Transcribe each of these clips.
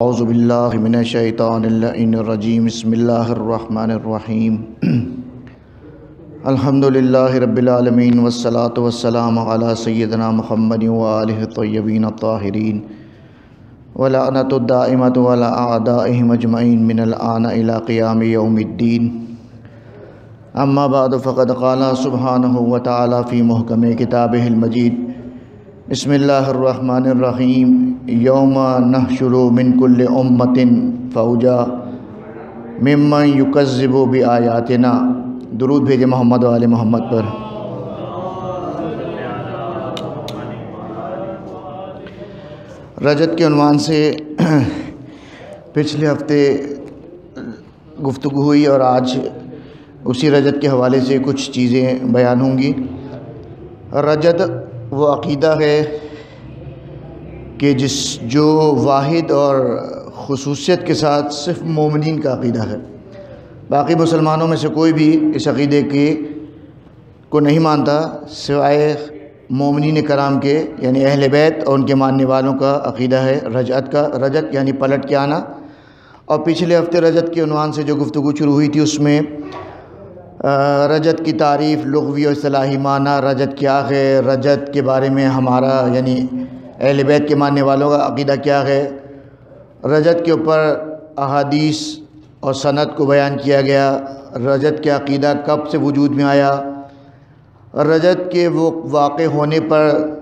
अज़बिल्लिमिनशैतानरजीम बसमीम अल्हम्दुलिल्लाहि रब्बिल आलमीन वस्सलातु वस्सलामु अला सय्यिदिना मुहम्मद व आलिहि तय्यबीन ताहिरीन वलानतुद्दाइमतु अला आदाइहिम अजमईन मिनल आन इला क़ियाम यौमिद्दीन अम्मा बाद फ़क़द क़ाला सुब्हानहु व तआला फ़ी मुहकम किताबिहिल मजीद बसमीम यौम नहशुरु मिन कुल्ल उम्मतिन फ़ौजा। मिम्मन युकज़्ज़िबु बि आयातिना दुरूद भेजे मोहम्मद वाले मोहम्मद पर। रजत के उनवान से पिछले हफ़्ते गुफ्तु हुई और आज उसी रजत के हवाले से कुछ चीज़ें बयान होंगी। रजत वो अकीदा है कि जिस, जो वाहिद और खसूसियत के साथ सिर्फ़ मोमिन का अकीदा है। बाकी मुसलमानों में से कोई भी इस अकीदे के, को नहीं मानता सिवाय मोमिन कराम के, यानी अहल बैत और उनके मानने वालों का अकीदा है। रजत का रजत यानी पलट के आना। और पिछले हफ़्ते रजत के उनवान से जो गुफ्तु शुरू हुई थी, उसमें रजत की तारीफ़ लघवी और सलाही माना, रजत क्या है, रजत के बारे में हमारा, यानी अहल बैत के मानने वालों का अकीदा क्या है? रजत के ऊपर अहादीस और सनत को बयान किया गया। रजत के अकीदा कब से वजूद में आया? रजत के वो वाक़ होने पर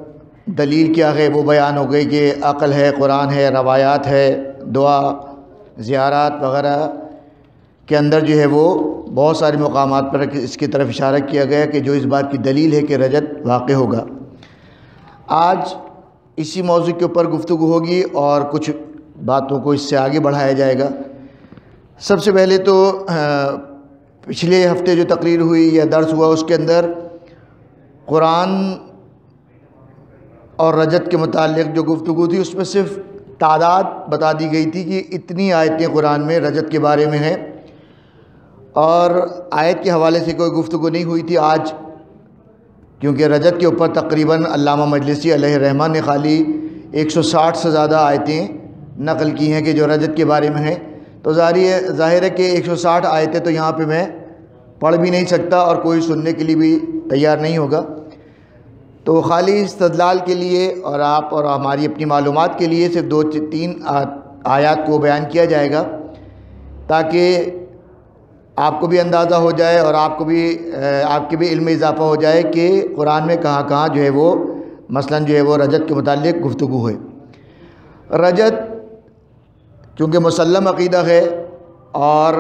दलील क्या है? वो बयान हो गई कि अक़ल है, कुरान है, रवायात है, दुआ, ज़ियारात वगैरह। के अंदर जो है वो बहुत सारे मकाम पर इसकी तरफ़ इशारा किया गया कि जो इस बात की दलील है कि रजत वाक़ होगा। आज इसी मौजू के ऊपर गुफ्तु होगी और कुछ बातों को इससे आगे बढ़ाया जाएगा। सबसे पहले तो पिछले हफ़्ते जो तकरीर हुई या दर्स हुआ उसके अंदर कुरान और रजत के मुतालिक जो गुफ्तु थी उसमें सिर्फ़ तादाद बता दी गई थी कि इतनी आयतें कुरान में रजत के बारे में हैं। और आयत के हवाले से कोई गुफ्तु नहीं हुई थी आज, क्योंकि रजत के ऊपर तकरीबन अल्लामा मजलिसी रहमान ने खाली 160 से ज़्यादा आयतें नकल की हैं कि जो रजत के बारे में हैं। तो है, ज़ाहिर है कि 160 आयतें तो यहाँ पे मैं पढ़ भी नहीं सकता और कोई सुनने के लिए भी तैयार नहीं होगा। तो ख़ाली इस्तदलाल के लिए और आप और हमारी अपनी मालूम के लिए सिर्फ़ दो तीन आयात को बयान किया जाएगा, ताकि आपको भी अंदाज़ा हो जाए और आपको भी आपके भी इल्म इजाफ़ा हो जाए कि कुरान में कहाँ कहाँ जो है वो, मसलन जो है वो रजत के मुतालिक गुफ्तु है। रजत चूँकि मुसलम अकीदा है और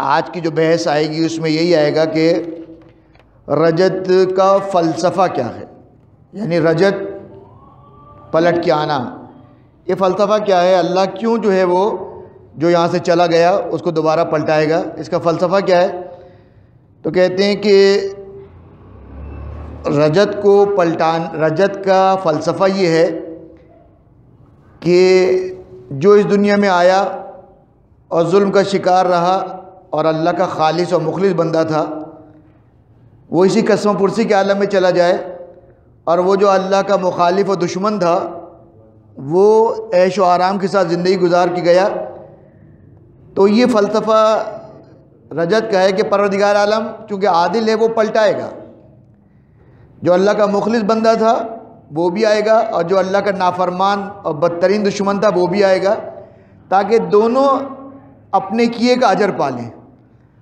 आज की जो बहस आएगी उसमें यही आएगा कि रजत का फ़लसफ़ा क्या है? यानी रजत पलट के आना, ये फ़लसफ़ा क्या है? अल्लाह क्यों जो है वो जो यहाँ से चला गया, उसको दोबारा पलटाएगा। इसका फ़लसफ़ा क्या है? तो कहते हैं कि रजत को पलटान, रजत का फ़लसफ़ा ये है कि जो इस दुनिया में आया और जुल्म का शिकार रहा और अल्लाह का खालिश और मुखलिस बंदा था, वो इसी कसम पुरसी के आलम में चला जाए और वो जो अल्लाह का मुखालिफ और दुश्मन था, वो ऐश आराम के साथ ज़िंदगी गुजार के गया तो ये फ़लसफ़ा रजत का है कि परवदिगार आलम, चूँकि आदिल है, वो पलटाएगा। जो अल्लाह का मुखलिस बंदा था, वो भी आएगा, और जो अल्लाह का नाफरमान और बदतरीन दुश्मन था, वो भी आएगा, ताकि दोनों अपने किए का अजर पालें।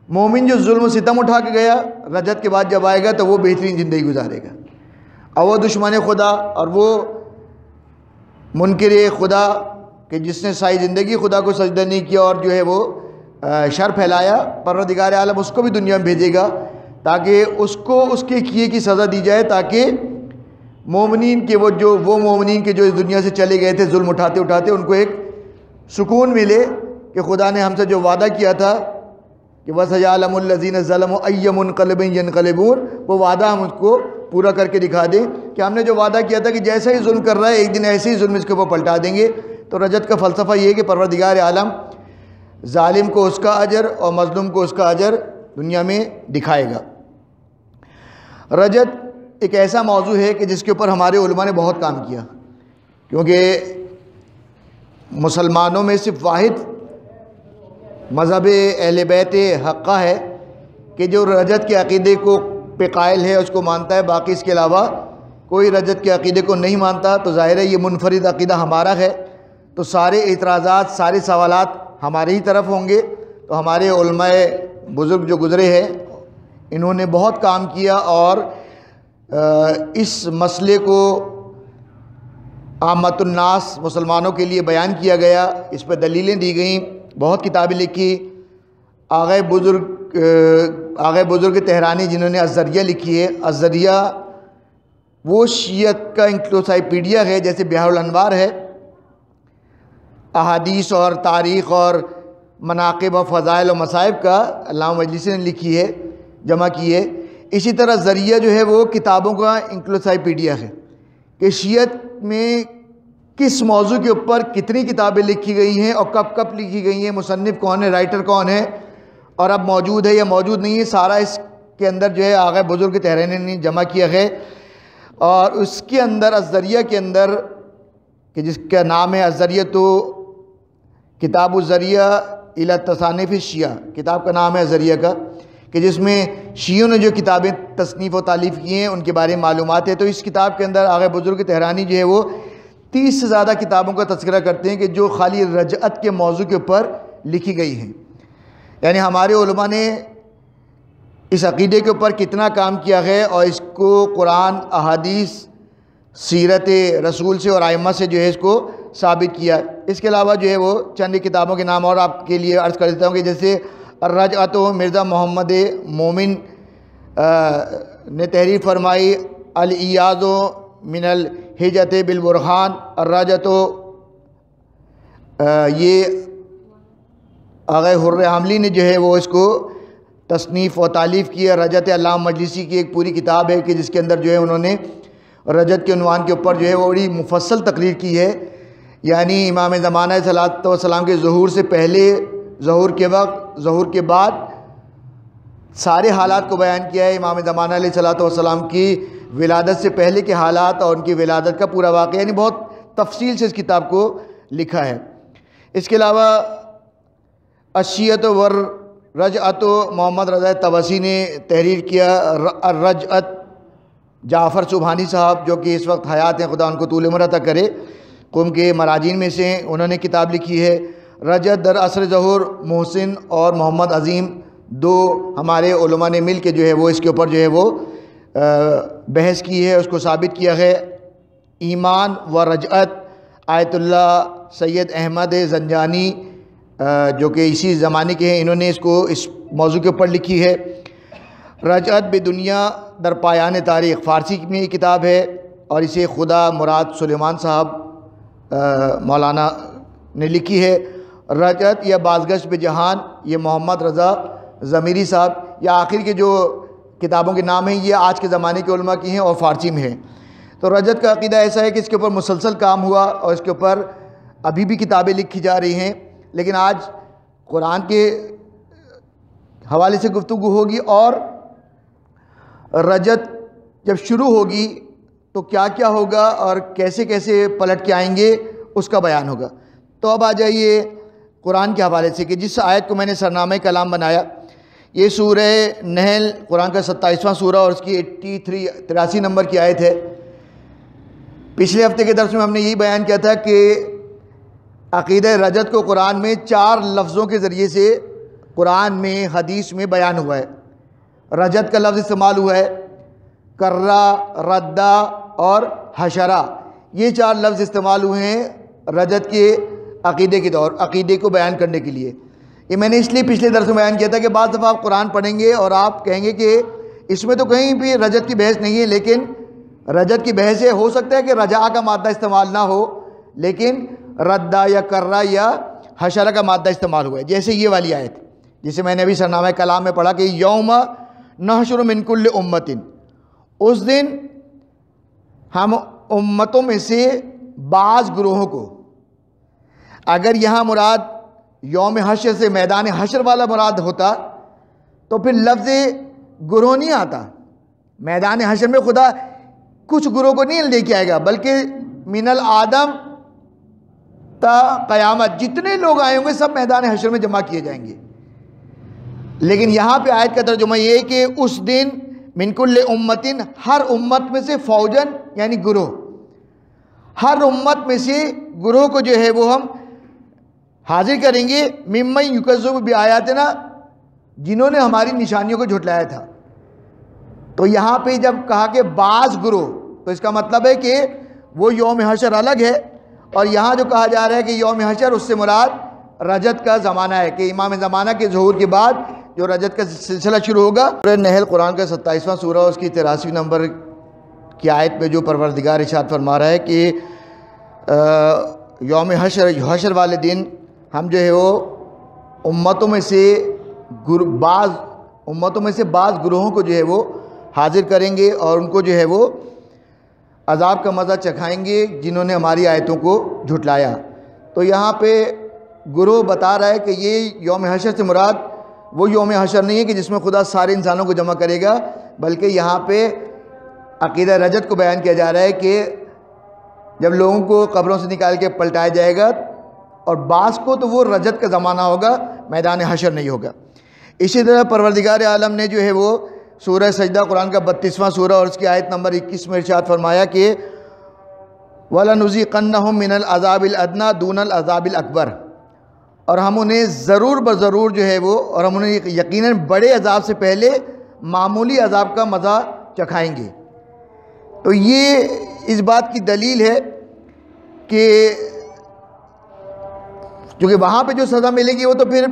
मोमिन जो जुल्म सितम उठा के गया, रजत के बाद जब आएगा तो वो बेहतरीन ज़िंदगी गुजारेगा। और वो दुश्मन खुदा, और वो मुनकर खुदा कि जिसने सारी ज़िंदगी खुदा को सजदा नहीं किया और जो है वो शर फैलाया परवदिगार आलम उसको भी दुनिया में भेजेगा, ताकि उसको, उसके किए की सज़ा दी जाए, ताकि मोमिन के वो जो, वो मोमिन के जो इस दुनिया से चले गए थे, जुल्म उठाते उठाते उनको एक सुकून मिले कि खुदा ने हमसे जो वादा किया था कि वसयालमजीन ज़लम अयमनकलबिन कलबून वो वादा हम उसको पूरा करके दिखा दें कि हमने जो वादा किया था कि जैसा ही जुल्म कर रहा है, एक दिन ऐसे ही जुल्म इसके ऊपर पलटा देंगे। तो रजत का फ़लसफ़ा ये है कि परवरदिगार आलम ालिम को उसका अजर और मज़लूम को उसका अजर दुनिया में दिखाएगा। रजत एक ऐसा मौजू है कि जिसके ऊपर हमारे ने बहुत काम किया, क्योंकि मुसलमानों में सिर्फ़ वाहिद मज़हब अहल बैत हक़ा है कि जो रजत के अक़ीदे को पे कायल है, उसको मानता है। बाकी इसके अलावा कोई रजत के अक़ीदे को नहीं मानता तो ज़ाहिर है ये मुनफरद अक़ीदा हमारा है। तो सारे एतराज़ा सारे सवाल हमारे ही तरफ़ होंगे। तो हमारे बुज़ुर्ग जो गुज़रे हैं, इन्होंने बहुत काम किया और इस मसले को आमतुलनास मुसलमानों के लिए बयान किया गया। इस पर दलीलें दी गई, बहुत किताबें लिखी। आगे बुज़ुर्ग आगे बुज़ुर्ग तहरानी जिन्होंने अजरिया लिखी है, अजरिया वो शीयत का इंक्लोसाइपीडिया है, जैसे बिहारनवार है। अहादीस और तारीख़ और मनाकब व फ़ज़ाइल और मसाइब का अल्लाह मजलिस ने लिखी है, जमा की है। इसी तरह ज़रिया जो है वो किताबों का इंक्लोसाइपीडिया है कि शीयत में किस मौजू के ऊपर कितनी किताबें लिखी गई हैं और कब कब लिखी गई हैं मुसनफ़ कौन है राइटर कौन है, और अब मौजूद है या मौजूद नहीं है, सारा इसके अंदर जो है आगे बुज़ुर्ग तहरीन ने जमा किया है। और उसके अंदर अजरिया के अंदर कि जिसका नाम है अजरिया तो किताब ज़रिया इला तसानफ़ शिया। किताब का नाम है ज़रिया का, कि जिसमें शीयों ने जो किताबें तसनीफ़ व तालीफ़ की हैं, उनके बारे में मालूम है। तो इस किताब के अंदर आगे बुज़ुर्ग तहरानी जो है वो तीस से ज़्यादा किताबों का तस्करा करते हैं कि जो खाली रजअत के मौजू के ऊपर लिखी गई हैं। यानी हमारे ने इस अक़ीदे के ऊपर कितना काम किया है और इसको कुरान, अहादीस सीरत रसूल से और आयमा से जो है इसको साबित किया इसके अलावा जो है वो चंद किताबों के नाम और आपके लिए अर्ज़ कर देता हूँ कि जैसे रजअत मिर्ज़ा मोहम्मद मोमिन ने तहरीर फरमाई अलियाज़ो मिनल हिजत बिलबुरहान रजत ये आगे हुर्र हमली ने जो है वो इसको तसनीफ़ व तालीफ़ की है। रजत अल्लाह मजलिसी की एक पूरी किताब है कि जिसके अंदर जो है उन्होंने रजत के उनवान के ऊपर जो है वो बड़ी मुफसल तकरीर की है। यानी इमाम ज़माना सलाम के जहूर से पहले, जहूर के वक्त, जहूर के बाद सारे हालात को बयान किया है इमाम ज़माना सलाम की विलादत से पहले के हालात और उनकी विलादत का पूरा वाक़ यानी बहुत तफसील से इस किताब को लिखा है। इसके अलावा अशियत वर रज रजअत मोहम्मद रज़ा तवसी ने तहरीर किया रजअत जाफ़र सुबहानी साहब, जो कि इस वक्त हयात हैं, खुदा उनको तूल मरता करे। कुम के मराजीन में से उन्होंने किताब लिखी है। रजत दर असर जहूर, मोहसिन और मोहम्मद अज़ीम, दो हमारे ने मिल के जो है वो इसके ऊपर जो है वो बहस की है, उसको साबित किया है। ईमान व रजअत आयतुल्ला सैयद अहमद जंजानी जो कि इसी ज़माने के हैं, इन्होंने इसको इस मौजू के ऊपर लिखी है। रजअत बे दुनिया दर पायान तारीख़, फ़ारसी में ये किताब है और इसे खुदा मुराद सुलेमान साहब मौलाना ने लिखी है, रजत या बाजगश जहान, ये मोहम्मद रज़ा ज़मीरी साहब, या आखिर के जो किताबों के नाम हैं, ये आज के ज़माने के उलमा की हैं और फ़ारसी में हैं। तो रजत का अकीदा ऐसा है कि इसके ऊपर मुसलसल काम हुआ और इसके ऊपर अभी भी किताबें लिखी जा रही हैं, लेकिन आज कुरान के हवाले से गुफ्तु होगी और रजत जब शुरू होगी तो क्या क्या होगा और कैसे कैसे पलट के आएँगे, उसका बयान होगा। तो अब आ जाइए कुरान के हवाले से कि जिस आयत को मैंने सरनामे कलाम बनाया, ये सूर नहल, कुरान का सत्ताईसवां सूरा और उसकी एट्टी थ्री तिरासी नंबर की आयत है। पिछले हफ़्ते के दर्स में हमने यही बयान किया था कि अकीद रजत को कुरान में चार लफ्ज़ों के ज़रिए से कुरान में, हदीस में बयान हुआ है। रजत का लफ्ज़ इस्तेमाल हुआ है। कर्रा, रद्दा और हशरा। ये चार लफ्ज़ इस्तेमाल हुए हैं रजत के अकीदे के दौर, अकीदे को बयान करने के लिए। ये मैंने इसलिए पिछले दरस में बयान किया था कि बाद दफ़ा आप कुरान पढ़ेंगे और आप कहेंगे कि इसमें तो कहीं भी रजत की बहस नहीं है, लेकिन रजत की बहस ये हो सकता है कि रजा का मादा इस्तेमाल ना हो, लेकिन रद्दा या कर्रा या हशरा का मादा इस्तेमाल हुआ है। जैसे ये वाली आयत, जिसे मैंने अभी सरनामा कलाम में पढ़ा कि यौम नहशुर मिनकुल्ल उम्मतिन। उस दिन हम उम्मतों में से बाज़ ग्रोहों को, अगर यहाँ मुराद योम हशर से मैदान हशर वाला मुराद होता तो फिर लफ्ज़ गुरोह नहीं आता। मैदान हशर में खुदा कुछ गुरोह को नहीं लेके आएगा, बल्कि मिनल आदम ता जितने लोग आए होंगे सब मैदान हशर में जमा किए जाएँगे। लेकिन यहाँ पे आयत का तर्जुमा ये कि उस दिन मिनकुल्ल उम्मतिन, हर उम्मत में से फौजन, यानी गुरोह हर उम्मत में से गुरोह को जो है वो हम हाजिर करेंगे मिम्मई युकजुब भी आया आयात ना जिन्होंने हमारी निशानियों को झुटलाया था। तो यहाँ पे जब कहा कि बाज गुरोह तो इसका मतलब है कि वो योम हशर अलग है, और यहाँ जो कहा जा रहा है कि योम हशर उससे मुराद रजत का ज़माना है कि इमाम ज़माना के जहूर के बाद जो रजत का सिलसिला शुरू होगा नहल कुरान का सत्ताईसवां सूरा उसकी तिरासी नंबर की आयत में जो परवरदिगार इशात फरमा रहा है कि योम हशर हशर वाले दिन हम जो है वो उम्मतों में से गुरु, बाज़, उम्मतों में से बाज़ गुरोहों को जो है वो हाजिर करेंगे और उनको जो है वो अजाब का मज़ा चखाएँगे जिन्होंने हमारी आयतों को झुटलाया। तो यहाँ पे गुरु बता रहा है कि ये योम हशर से मुराद, वो योम हशर नहीं है कि जिसमें खुदा सारे इंसानों को जमा करेगा, बल्कि यहाँ पे अकीदा रजत को बयान किया जा रहा है कि जब लोगों को कब्रों से निकाल के पलटाया जाएगा और बास को तो वो रजत का ज़माना होगा, मैदान हशर नहीं होगा। इसी तरह परवरदिगार आलम ने जो है वो सूरह सजदा कुरान का बत्तीसवां सूरह और उसकी आयत नंबर इक्कीस में इर्शाद फरमाया कि वाला नज़ी कन्न मिनल अजाबिल अदना दूनल अजाबिल अकबर। और हम उन्हें ज़रूर ब ज़रूर जो है वो, और हम उन्हें यकीन बड़े अजाब से पहले मामूली अजाब का मज़ा चखाएँगे। तो ये इस बात की दलील है कि क्योंकि वहाँ पे जो सज़ा मिलेगी वो तो फिर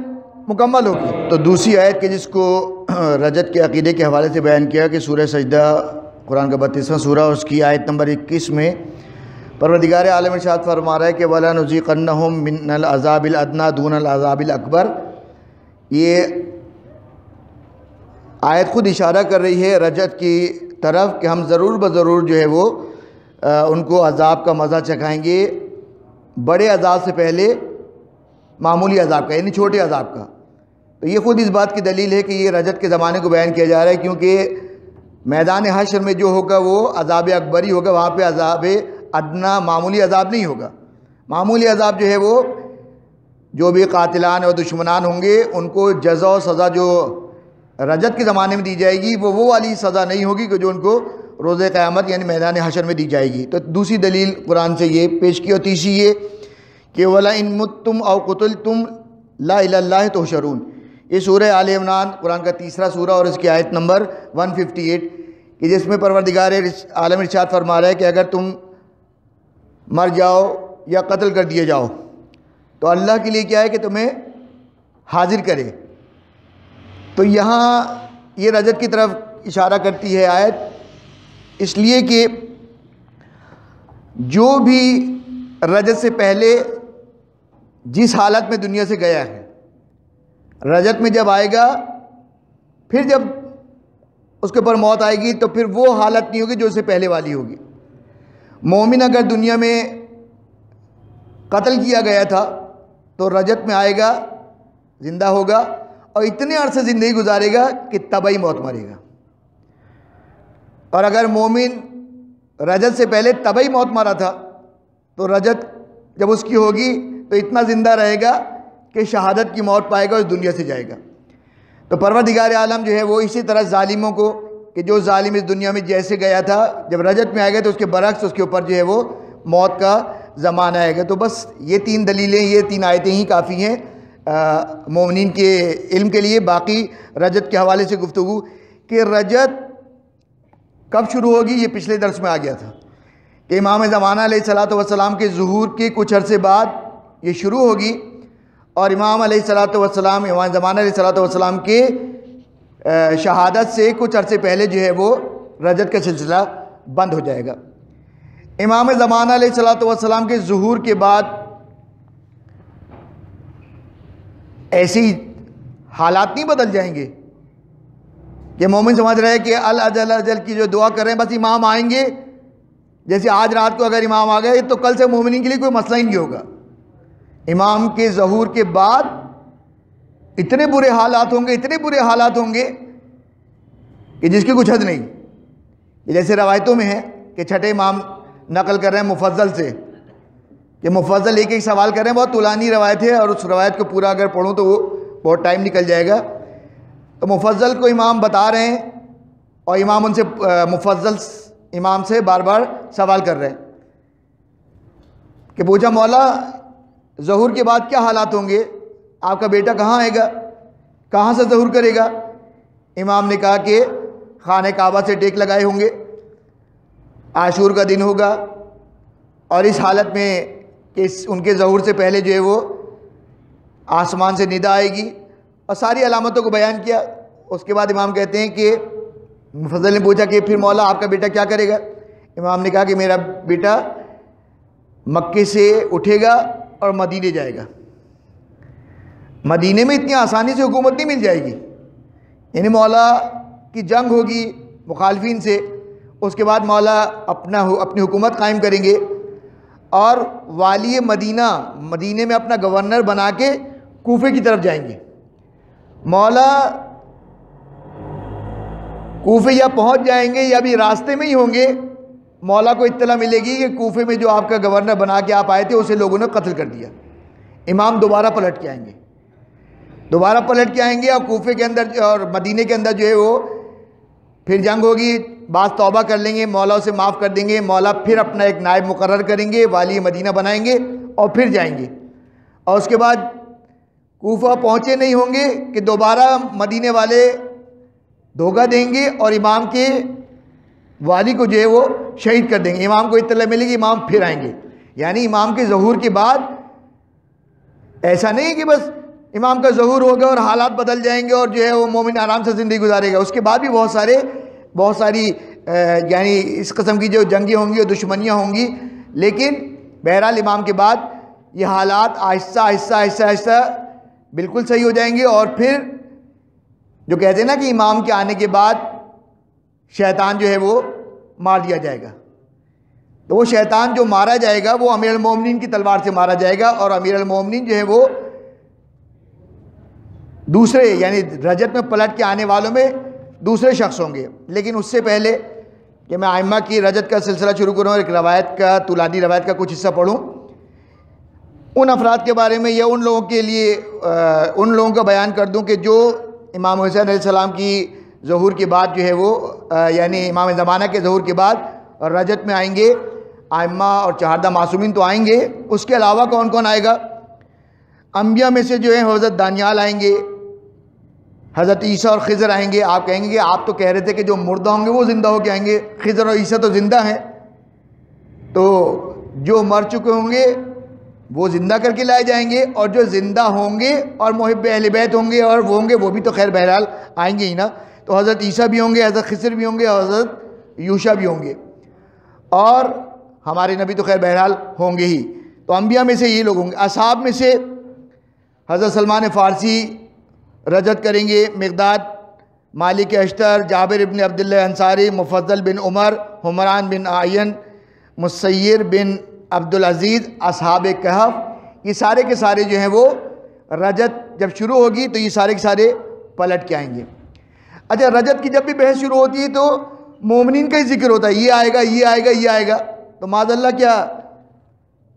मुकम्मल होगी। तो दूसरी आयत के जिसको रजत के अकीदे के हवाले से बयान किया कि सूर्य सजदा, कुरान का बत्तीसवां सूरा उसकी आयत नंबर इक्कीस में परवदिगार आलम शाद फरमा रहा है कि वला नज़ी कन्नम मिनल अजाबिल अदना दून अजाबिल अकबर। ये आयत ख़ुद इशारा कर रही है रजत की तरफ़ कि हम ज़रूर ब ज़रूर जो है वो आ, उनको अजाब का मज़ा चखाएँगे। बड़े अजाब से पहले मामूली अजाब का यानी छोटे अजाब का। तो ये ख़ुद इस बात की दलील है कि ये रजत के ज़माने को बयान किया जा रहा है क्योंकि मैदान हशर में जो होगा वो अजाब अकबरी होगा वहाँ पर अजाब अदना मामूली अजाब नहीं होगा। मामूली अजाब जो है वो, जो भी कातिलान और दुश्मनान होंगे, उनको जजा और सज़ा जो रजत के ज़माने में दी जाएगी, वो वो वाली सज़ा नहीं होगी कि जो उनको रोज़ क़्यामत यानी मैदान हशर में दी जाएगी। तो दूसरी दलील कुरान से ये पेश की और तीसरी ये कि वला इन तुम और कुतुल तुम ला तो शरून ये सूर्य आल इमरान, कुरान का तीसरा सूरा और इसकी आयत नंबर 158 कि जिसमें परवरदिगार आलम इर्शाद फरमा रहा है कि अगर तुम मर जाओ या कत्ल कर दिए जाओ। तो अल्लाह के लिए क्या है कि तुम्हें हाजिर करे। तो यहाँ ये रजत की तरफ़ इशारा करती है आयत, इसलिए कि जो भी रजत से पहले जिस हालत में दुनिया से गया है, रजत में जब आएगा, फिर जब उसके ऊपर मौत आएगी तो फिर वो हालत नहीं होगी जो उससे पहले वाली होगी। मोमिन अगर दुनिया में कत्ल किया गया था तो रजत में आएगा, ज़िंदा होगा और इतने अरसे ज़िंदगी गुजारेगा कि तबई मौत मरेगा। और अगर मोमिन रजत से पहले तबई मौत मारा था तो रजत जब उसकी होगी तो इतना ज़िंदा रहेगा कि शहादत की मौत पाएगा और दुनिया से जाएगा। तो परवरदिगार आलम जो है, वो इसी तरह ालिमों को कि जो ालिम इस दुनिया में जैसे गया था, जब रजत में आएगा तो उसके बरक्स, उसके ऊपर जो है वो मौत का ज़माना आएगा तो बस ये तीन दलीलें, ये तीन आयतें ही काफ़ी हैं मोमिन के इल्म के लिए। बाकी रजत के हवाले से गुफ्तु कि रजत कब शुरू होगी, ये पिछले दर्स में आ गया था कि इमाम ज़माना सलात वसलाम के जहूर के कुछ अरसे बाद ये शुरू होगी और इमाम सलात वसलाम इमाम ज़माना सलात वसलाम के शहादत से कुछ अरसे पहले जो है वो रजत का सिलसिला बंद हो जाएगा। इमाम ज़माना वसलाम के जहूर के बाद ऐसी हालात नहीं बदल जाएँगे कि मोमिन समझ रहे हैं कि अल अजल अजल की जो दुआ कर रहे हैं, बस इमाम आएँगे। जैसे आज रात को अगर इमाम आ गए तो कल से मोमिन के लिए कोई मसला ही नहीं होगा। इमाम के जहूर के बाद इतने बुरे हालात होंगे, इतने बुरे हालात होंगे कि जिसकी कुछ हद नहीं। जैसे रवायतों में है कि छठे इमाम नकल कर रहे हैं मुफजल से। कि मुफजल एक एक सवाल कर रहे हैं, बहुत तुलानी रवायत है और उस रवायत को पूरा अगर पढ़ूँ तो वो बहुत टाइम निकल जाएगा। तो मुफजल को इमाम बता रहे हैं और इमाम उनसे मुफजल इमाम से बार बार सवाल कर रहे हैं कि पूछा, मौला, जहूर के बाद क्या हालात होंगे? आपका बेटा कहाँ आएगा? कहाँ से जहूर करेगा? इमाम ने कहा कि खान काबा से टेक लगाए होंगे। आशूर का दिन होगा और इस हालत में कि उनके जहूर से पहले जो है वो आसमान से निदा आएगी। और सारी अलामतों को बयान किया। उसके बाद इमाम कहते हैं कि फजल ने पूछा कि फिर मौला, आपका बेटा क्या करेगा? इमाम ने कहा कि मेरा बेटा मक्के से उठेगा और मदीने जाएगा। मदीने में इतनी आसानी से हुकूमत नहीं मिल जाएगी। यानी मौला की जंग होगी मुखालफी से, उसके बाद मौला अपना अपनी हुकूमत कायम करेंगे और वाली मदीना, मदीने में अपना गवर्नर बना के कोफे की तरफ़ जाएँगे। मौला कोफे या पहुँच जाएँगे या भी रास्ते में ही होंगे, मौला को इत्तला मिलेगी कि कोफे में जो आपका गवर्नर बना के आप आए थे, उसे लोगों ने कत्ल कर दिया। इमाम दोबारा पलट के आएँगे। दोबारा पलट के आएँगे और कोफे के अंदर और मदीने के अंदर जो है वो फिर जंग होगी बात तौबा कर लेंगे, मौला उसे माफ़ कर देंगे, मौला फिर अपना एक नायब मुकर करेंगे, वाली मदीना बनाएँगे और फिर जाएँगे। और उसके बाद कोफा पहुँचे नहीं होंगे कि दोबारा मदीने वाले धोखा देंगे और इमाम के वाली को जो है वो शहीद कर देंगे। इमाम को इतला मिलेगी, इमाम फिर आएँगे। यानी इमाम के जहूर के बाद ऐसा नहीं कि बस इमाम का जहूर होगा और हालात बदल जाएँगे और जो है वो मोमिन आराम से ज़िंदगी गुजारेगा। उसके बाद भी बहुत सारे, बहुत सारी यानी इस कस्म की जो जंगें होंगी और दुश्मनियाँ होंगी, लेकिन बहरहाल इमाम के बाद ये हालात आहिस्ता आहिस्ता आहिस्ता आहिस्ता बिल्कुल सही हो जाएँगे और फिर जो कहते हैं ना कि इमाम के आने के बाद शैतान जो है वो मार दिया जाएगा। तो वो शैतान जो मारा जाएगा वो अमीर मोमिन की तलवार से मारा जाएगा और अमीर मोमिन जो है वो दूसरे यानी रजत में पलट के आने वालों में दूसरे शख्स होंगे। लेकिन उससे पहले कि मैं आयमा की रजत का सिलसिला शुरू करूँ और एक रवायत का तुलानी रवायत का कुछ हिस्सा पढ़ूँ उन अफराद के बारे में या उन लोगों के लिए आ, उन लोगों का बयान कर दूँ कि जो इमाम हुसैन सलाम की जहूर के बाद जो है वो यानी इमाम ज़माना के जहूर के बाद और रजत में आएँगे आयमा और चहारदा मासूमिन तो आएँगे। उसके अलावा कौन कौन आएगा? अम्बिया में से जो है हज़रत दानियाल आएँगे हज़रत ईसा और खिज़र आएँगे, आप कहेंगे कि आप तो कह रहे थे कि जो मुर्दा होंगे वो ज़िंदा होके आएँगे, खिज़र और ईसा तो ज़िंदा हैं। तो जो मर चुके होंगे, वो ज़िंदा करके लाए जाएँगे, और जो ज़िंदा होंगे और मुहब अहल बैत होंगे और वो होंगे, वो भी तो खैर बहरहाल आएँगे ही ना। तो हज़रत ईसा भी होंगे, हज़रत खिसर भी होंगे और हज़रत यूशा भी होंगे। और हमारे नबी तो खैर बहरहाल होंगे ही। तो अम्बिया में से ये लोग होंगे असाब में से हज़रत सलमान फ़ारसी रजत करेंगे Miqdad Malik Ashtar, Jabir ibn Abdullah Mufazzal bin Umar, Humran bin Ayan, Muyassar bin Abdul Aziz, असहाब कहफ। ये सारे के सारे जो हैं वो रजत जब शुरू होगी तो ये सारे के सारे पलट के आएँगे। अच्छा रजत की जब भी बहस शुरू होती है तो मोमिन का ही ज़िक्र होता है, ये आएगा ये आएगा ये आएगा। तो माजल्ला क्या,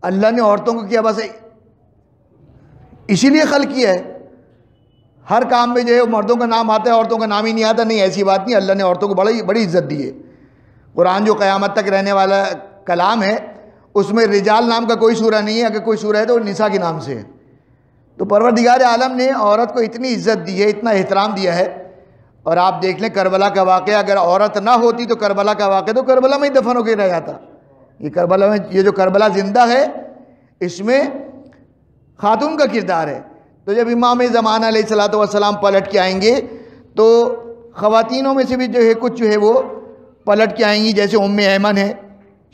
अल्लाह ने औरतों को किया बस इसीलिए खल किया है? हर काम में जो है मर्दों का नाम आता है, औरतों का नाम ही नहीं आता। नहीं, ऐसी बात नहीं, अल्लाह ने औरतों को बड़ी बड़ी इज़्ज़त दी है। कुरान जो क़यामत तक रहने वाला कलाम है, उसमें रिजाल नाम का कोई सूरा नहीं है। अगर कोई सूरा है तो निसा के नाम से है। तो परवरदिगार आलम ने औरत को इतनी इज़्ज़त दी है, इतना एहतराम दिया है। और आप देख लें, करबला का वाक़ अगर औरत ना होती तो करबला का वाक़ तो करबला में ही दफन होकर रह जाता। ये करबला में, ये जो करबला ज़िंदा है, इसमें खातून का किरदार है। तो जब इमाम ज़मान सलाम पलट के आएँगे तो ख़वातीनों में से भी जो है, कुछ जो है वो पलट के आएँगी, जैसे उम्म ऐमन है।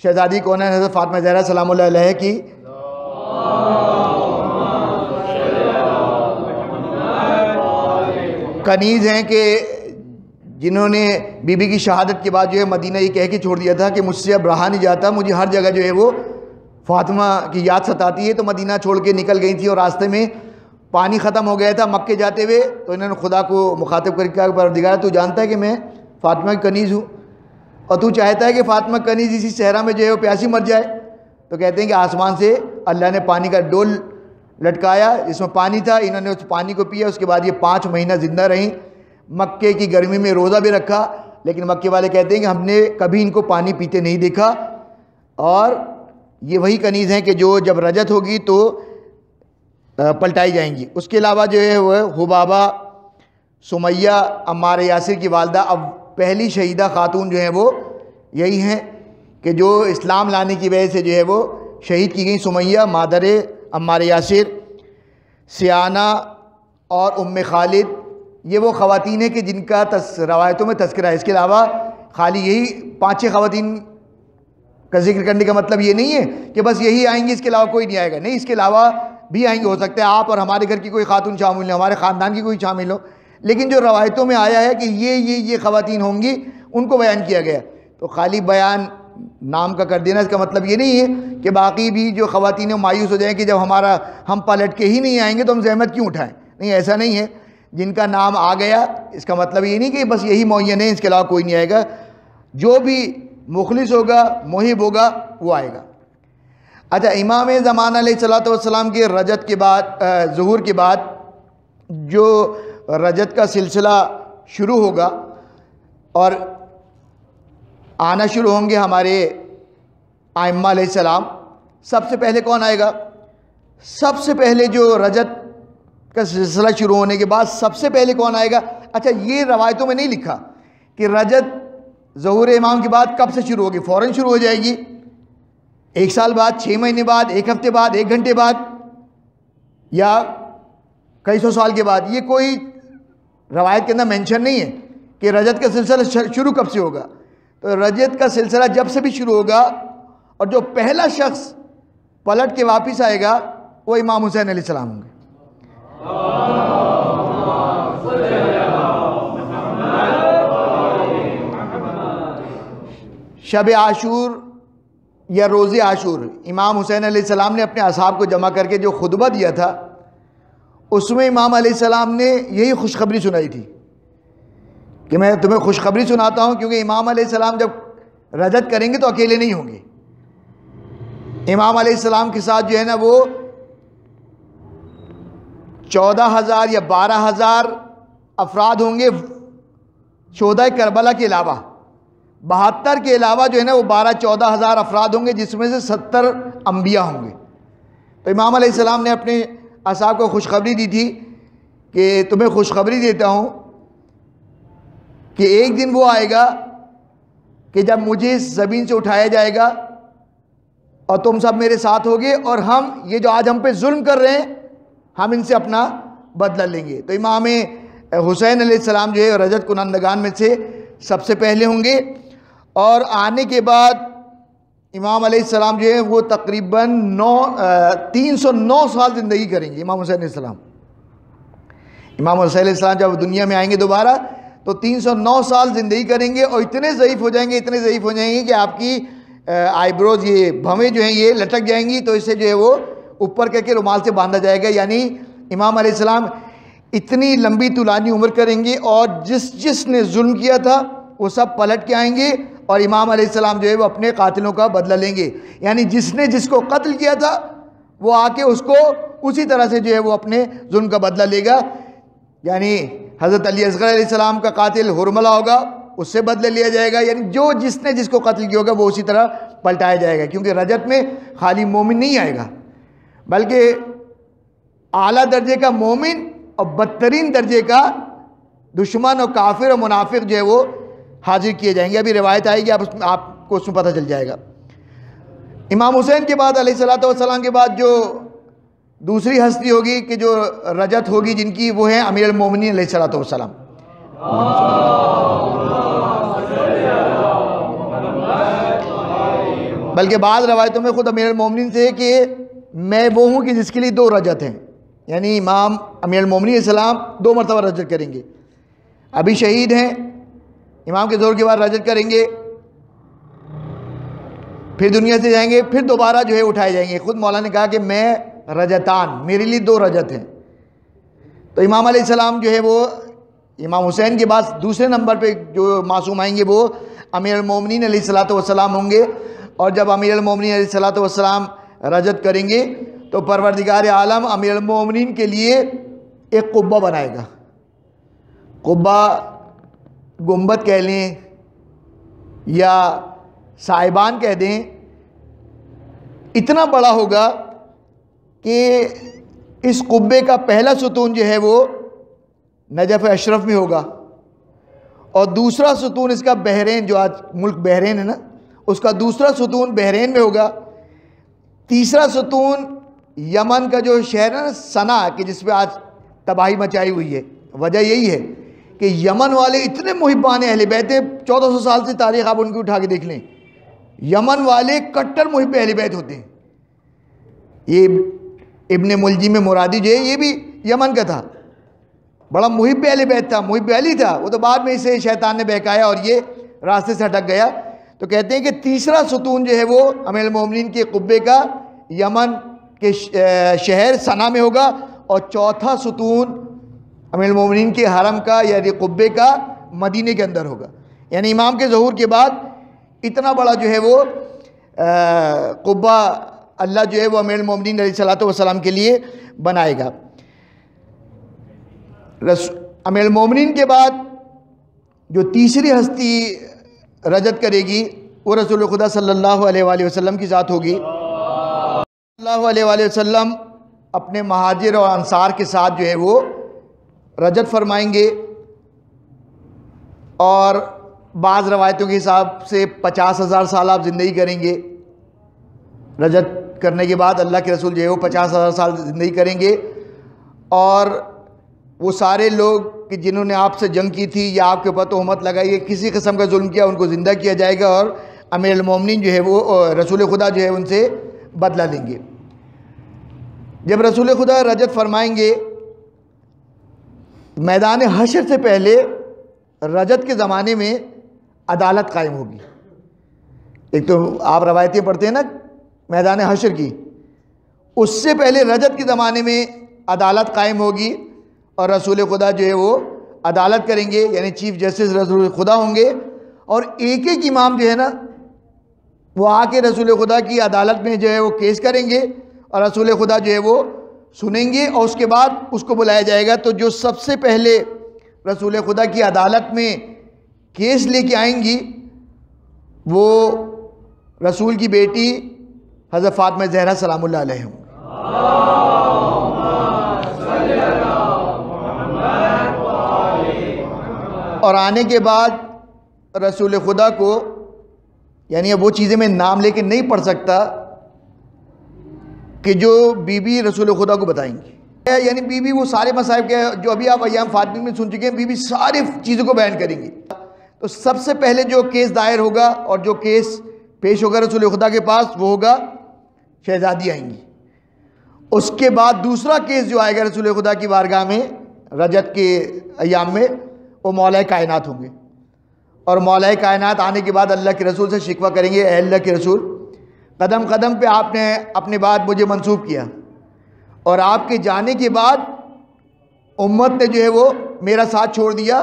शहजादी कौन है? हज़रत फ़ातमा जहरा सलाम की। कनीज़ हैं कि जिन्होंने बीबी की शहादत के बाद जो है, मदीना ये कह के छोड़ दिया था कि मुझसे अब रहा नहीं जाता, मुझे हर जगह जो है वो फातिमा की याद सताती है तो मदीना छोड़ के निकल गई थी और रास्ते में पानी ख़त्म हो गया था मक्के जाते हुए तो इन्होंने खुदा को मुखातब करके कहा दिखाया तू जानता है कि मैं फ़ातिमा कनीज़ हूँ और तू चाहता है कि फ़ातिमा कनीज़ इसी सहरा में जो है वो प्यासी मर जाए? तो कहते हैं कि आसमान से अल्लाह ने पानी का डोल लटकाया, जिसमें पानी था, इन्होंने उस पानी को पिया, उसके बाद ये पाँच महीना ज़िंदा रहीं, मक्के की गर्मी में रोज़ा भी रखा, लेकिन मक्के वाले कहते हैं कि हमने कभी इनको पानी पीते नहीं देखा, और ये वही कनीज़ हैं कि जो जब रजत होगी तो पलटाई जाएँगी। उसके अलावा जो है वह हुबाबा सुमैया, अम्मार यासिर की वालदा। अब पहली शहीदा खातून जो है वो यही हैं कि जो इस्लाम लाने की वजह से जो है वो शहीद की गई सुमैया, मादर, अम्मार यासिर, सियाना और उम खालिद। ये वो ख़वातीन हैं कि जिनका तस, रवायतों में तस्करा है। इसके अलावा खाली यही पाँच छः ख़वातीन का ज़िक्र करने का मतलब ये नहीं है कि बस यही आएँगी, इसके अलावा कोई नहीं आएगा। नहीं, इसके अलावा भी आएँगे, हो सकता है आप और हमारे घर की कोई खातून शामिल हो, हमारे ख़ानदान की कोई शामिल हो। लेकिन जो रवायतों में आया है कि ये ये ये ख़वातीन होंगी, उनको बयान किया गया। तो खाली बयान नाम का कर देना, इसका मतलब ये नहीं है कि बाकी भी जो ख़वातीन मायूस हो जाएँ कि जब हमारा, हम पलट के ही नहीं आएँगे तो हम जहमत क्यों उठाएँ? नहीं, ऐसा नहीं है। जिनका नाम आ गया, इसका मतलब ये नहीं कि बस यही मुन है, इसके अलावा कोई नहीं आएगा। जो भी मुखलिस होगा, मुहिब होगा, वो आएगा। अच्छा इमाम ज़मान सलाम के रजत के बाद जहूर के बाद जो रजत का सिलसिला शुरू होगा और आना शुरू होंगे हमारे आयम्मा सलाम, सबसे पहले कौन आएगा? सबसे पहले जो रजत का सिलसिला शुरू होने के बाद सबसे पहले कौन आएगा? अच्छा ये रवायतों में नहीं लिखा कि रजत जहूर इमाम की बात कब से शुरू होगी? फ़ौर शुरू हो जाएगी। एक साल बाद छः महीने बाद, एक हफ़्ते बाद, एक घंटे बाद, या कई सौ साल के बाद, ये कोई रवायत के अंदर मेंशन नहीं है कि रजत का सिलसिला शुरू कब से होगा। तो रजत का सिलसिला जब से भी शुरू होगा और जो पहला शख्स पलट के वापस आएगा, वो इमाम हुसैन सलाम होंगे। शब आशूर या रोज़ आशूर। इमाम हुसैन सलाम ने अपने असाब को जमा करके जो खुतबा दिया था, उसमें इमाम सलाम ने यही खुशखबरी सुनाई थी कि मैं तुम्हें खुशखबरी सुनाता हूँ क्योंकि इमाम सलाम जब रजत करेंगे तो अकेले नहीं होंगे। इमाम सलाम के साथ जो है ना वो चौदह हज़ार या बारह हज़ार अफराद होंगे चौदह करबला के अलावा। बहत्तर के अलावा जो है ना, वो बारह, चौदह हज़ार अफराद होंगे, जिसमें से सत्तर अम्बिया होंगे। तो इमाम सलाम ने अपने असाब को खुशखबरी दी थी कि तुम्हें खुशखबरी देता हूँ कि एक दिन वो आएगा कि जब मुझे इस ज़मीन से उठाया जाएगा और तुम सब मेरे साथ होगे और हम, ये जो आज हम पे जुल्म कर रहे हैं, हम इनसे अपना बदला लेंगे। तो इमाम हुसैन सलाम जो है, रजत कुनंदगान में से सबसे पहले होंगे। और आने के बाद इमाम सलाम जो है वो तकरीबन नौ तीन सौ नौ साल ज़िंदगी करेंगे इमाम हुसैन सलाम। इमाम हुसैन सलाम जब दुनिया में आएँगे दोबारा तो तीन सौ नौ साल ज़िंदगी करेंगे और इतने ज़यीफ़ हो जाएँगे, इतने ज़यीफ़ हो जाएँगे कि आपकी आईब्रोज ये भवें जो हैं, ये लटक जाएँगी तो इससे जो है वो ऊपर करके रुमाल से बांधा जाएगा। यानी इमाम सलाम इतनी लंबी तुलानी उम्र करेंगे और जिस, जिसने जुल्म किया था, वो सब पलट के आएँगे। और इमाम सलाम जो है वो अपने कातिलों का बदला लेंगे। यानी जिसने जिसको कत्ल किया था, वो आके उसको उसी तरह से जो है वो अपने जुल्म का बदला लेगा। यानी हज़रत अली असगर सलाम का कातिल हुरमला होगा, उससे बदला लिया जाएगा। यानी जो जिसने जिसको कत्ल किया होगा, वो उसी तरह पलटाया जाएगा। क्योंकि रजत में खाली मोमिन नहीं आएगा, बल्कि आला दर्जे का मोमिन और बदतरीन दर्जे का दुश्मन और काफिर और मुनाफिक जो है वो हाजिर किए जाएँगे। अभी रिवायत आएगी, आप आपको उसमें पता चल जाएगा। इमाम हुसैन के बाद सलाम के बाद जो दूसरी हस्ती होगी, कि जो रजत होगी, जिनकी, वो है अमीर मोमिन सलाम बल्कि बाद रवायतों में ख़ुद अमीर मोमिन से कि मैं वो हूँ कि जिसके लिए दो रजत हैं। यानी इमाम अमीर मोमिन दो मरतबा रजत करेंगे। अभी शहीद हैं इमाम के ज़ोर के बाद रजत करेंगे, फिर दुनिया से जाएँगे, फिर दोबारा जो है उठाए जाएँगे। खुद मौला ने कहा कि मैं रजतान, मेरे लिए दो रजत हैं। तो इमाम सलाम जो है वो, इमाम हुसैन के बाद दूसरे नंबर पे जो मासूम आएँगे वो अमीर मोमिन सलाम होंगे। और जब अमीर मोमिन सलाम रजत करेंगे तो परवरदिगार आलम अमीर मोमिन के लिए एक कुब्बा बनाएगा। कुब्बा गुंबद कह लें, या साहिबान कह दें, इतना बड़ा होगा कि इस कुब्बे का पहला सुतून जो है वो नजफ़ अशरफ में होगा। और दूसरा सुतून इसका बहरेन, जो आज मुल्क बहरेन है ना, उसका दूसरा सुतून बहरेन में होगा। तीसरा सुतून यमन का जो शहर है ना, सना, कि जिस आज तबाही मचाई हुई है। वजह यही है कि यमन वाले इतने मुहिबान अहल बैत चौदह सौ साल से तारीख आप उनकी उठा के देख लें। यमन वाले कट्टर मुहिब अहल बैत होते हैं। ये इबन मुलजी में मुरादी जो है, ये भी यमन का था। बड़ा मुहिब अली बैत था मुहिब अली था, वो तो बाद में इसे शैतान ने बहकाया और ये रास्ते से हटक गया। तो कहते हैं कि तीसरा सुतून जो है वो अमीर मोमिन के कुब्बे का यमन के शहर सना में होगा और चौथा सुतून अमीर मोमिन के हरम का या कुब्बे का मदीने के अंदर होगा। यानी इमाम के जहूर के बाद इतना बड़ा जो है वो कुब्बा अल्लाह जो है वो अमीर मोमिन सलाम के लिए बनाएगा। अमीर मोमिन के बाद जो तीसरी हस्ती रजत करेगी, वो रसूल खुदा सल्लल्लाहु अलैहि वसल्लम की ज़ात होगी। सल्लल्लाहु अलैहि वसल्लम अपने महाजिर और अंसार के साथ जो है वो रजत फरमाएँगे और बाज़ रवायतों के हिसाब से पचास हज़ार साल आप ज़िंदगी करेंगे। रजत करने के बाद अल्लाह के रसूल जो है वो पचास हज़ार साल ज़िंदगी करेंगे। और वो सारे लोग कि जिन्होंने आपसे जंग की थी या आपके ऊपर तोहमत लगाई है, किसी किस्म का जुल्म किया, उनको ज़िंदा किया जाएगा और अमीर जो है वो रसूल खुदा जो है उनसे बदला लेंगे। जब रसूल खुदा रजत फरमाएँगे मैदान हशर से पहले रजत के ज़माने में अदालत कायम होगी। एक तो आप रवायतें पढ़ते हैं ना मैदान हशर की। उससे पहले रजत के ज़माने में अदालत कायम होगी और रसूल खुदा जो है वो अदालत करेंगे, यानी चीफ जस्टिस रसूल खुदा होंगे और एक एक इमाम जो है ना, वो आके रसूल खुदा की अदालत में जो है वो केस करेंगे और रसूल खुदा जो है वो सुनेंगे और उसके बाद उसको बुलाया जाएगा। तो जो सबसे पहले रसूल खुदा की अदालत में केस लेके आएँगी, वो रसूल की बेटी हज़रत फ़ातमा जहरा सलाम और आने के बाद रसूल खुदा को, यानी अब वो चीज़ें मैं नाम लेके नहीं पढ़ सकता कि जो बीबी रसूल खुदा को बताएँगी। यानी बीबी वो सारे मसाइब के जो अभी आप अयाम फातमी में सुन चुके हैं, बीबी सारी चीज़ों को बयान करेंगी। तो सबसे पहले जो केस दायर होगा और जो केस पेश होगा रसूल खुदा के पास, वो होगा शहजादी आएँगी। उसके बाद दूसरा केस जो आएगा रसूल खुदा की बारगाह में, रजत के अयाम में, वो मौला कायनात होंगे। और मौला कायनात आने के बाद अल्लाह के रसूल से शिकवा करेंगे अल्लाह के रसूल कदम कदम पे आपने अपनी बात मुझे मंसूब किया। और आपके जाने के बाद उम्मत ने जो है वो मेरा साथ छोड़ दिया।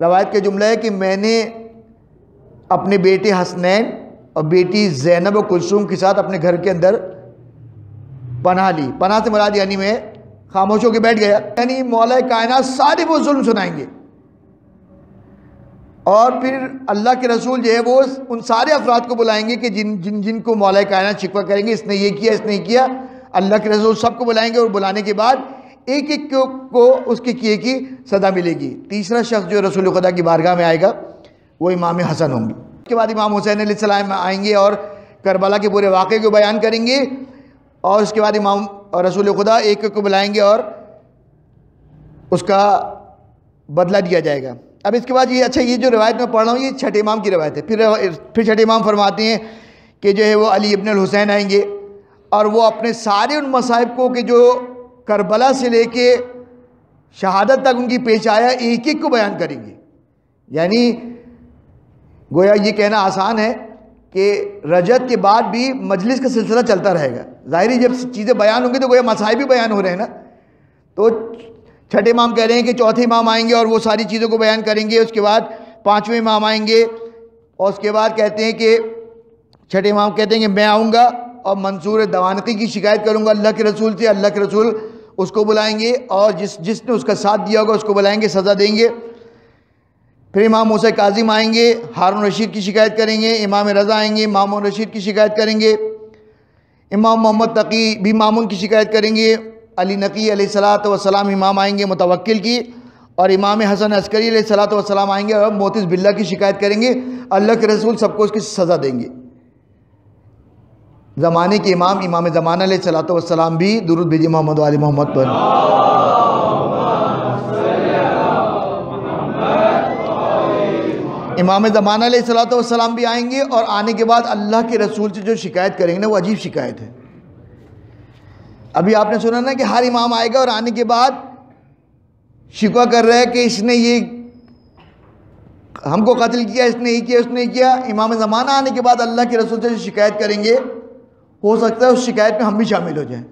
रवायत के जुमला है कि मैंने अपने बेटे हसनैन और बेटी जैनब और कुलसूम के साथ अपने घर के अंदर पनाह ली। पनाह से मुराद यानी मैं खामोश होकर बैठ गया। यानी मौला कायनात सारे वो जुल्म सुनाएँगे। और फिर अल्लाह के रसूल जो है वो उन सारे अफराद को बुलाएँगे कि जिन जिन जिनको मौला कायनात शिकवा करेंगे इसने ये किया इसने किया। अल्लाह के रसूल सबको बुलाएँगे और बुलाने के बाद एक एक को, को उसके किए की सदा मिलेगी। तीसरा शख्स जो रसूल खुदा की बारगाह में आएगा वो इमाम हसन होंगे। उसके बाद इमाम हुसैन सलाम आएँगे और करबला के पूरे वाक़े को बयान करेंगे और उसके बाद इमाम और रसूल खुदा एक को बुलाएँगे और उसका बदला दिया जाएगा। अब इसके बाद ये अच्छा ये जो रवायत मैं पढ़ रहा हूँ, ये छठे इमाम की रवायत है। फिर फिर छठे इमाम फरमाते हैं कि जो है वो अली इबन हुसैन आएँगे और वो अपने सारे उन मसाइब को कि जो करबला से लेके शहादत तक उनकी पेश आया, एक एक को बयान करेंगे। यानी गोया ये कहना आसान है कि रजत के बाद भी मजलिस का सिलसिला चलता रहेगा। ज़ाहिर जब चीज़ें बयान होंगी तो गोया मसाए भी बयान हो रहे हैं ना। तो छठे इमाम कह रहे हैं कि चौथे इमाम आएँगे और वो सारी चीज़ों को बयान करेंगे, उसके बाद पाँचवें इमाम आएँगे, और उसके बाद कहते हैं कि छठे इमाम कहते हैं कि मैं आऊँगा और मंसूर दवानकी की शिकायत करूँगा, अल्लाह के रसूल से, अल्लाह के रसूल उसको बुलाएँगे और जिस, जिसने उसका साथ दिया होगा उसको बुलाएँगे, सज़ा देंगे। फिर इमाम मूसा काजिम आएँगे, हारून रशीद की शिकायत करेंगे, इमाम रज़ा आएँगे, मामून रशीद की शिकायत करेंगे, इमाम मोहम्मद तकी भी मामून की शिकायत करेंगे अली नकी सलात वसलाम इमाम आएँगे मुतवक्ल की और इमाम हसन अस्करी सलात वसलाम आएँगे और मोतिस बिल्ला की शिकायत करेंगे, अल्लाह के रसूल सबको उसकी सज़ा देंगे। ज़माने के इमाम इमाम ज़माना सलात वसलाम भी दुरुद भेजी मोहम्मद वाली मोहम्मद पर। इमाम ज़माना सलात वसलाम भी आएँगे और आने के बाद अल्लाह के रसूल से जो शिकायत करेंगे ना, वो अजीब शिकायत है। अभी आपने सुना ना कि हर इमाम आएगा और आने के बाद शिकवा कर रहा है कि इसने ये हमको कत्ल किया, इसने ही किया, उसने किया। इमाम ज़माना आने के बाद अल्लाह के रसूल से शिकायत करेंगे, हो सकता है उस शिकायत में हम भी शामिल हो जाएँ।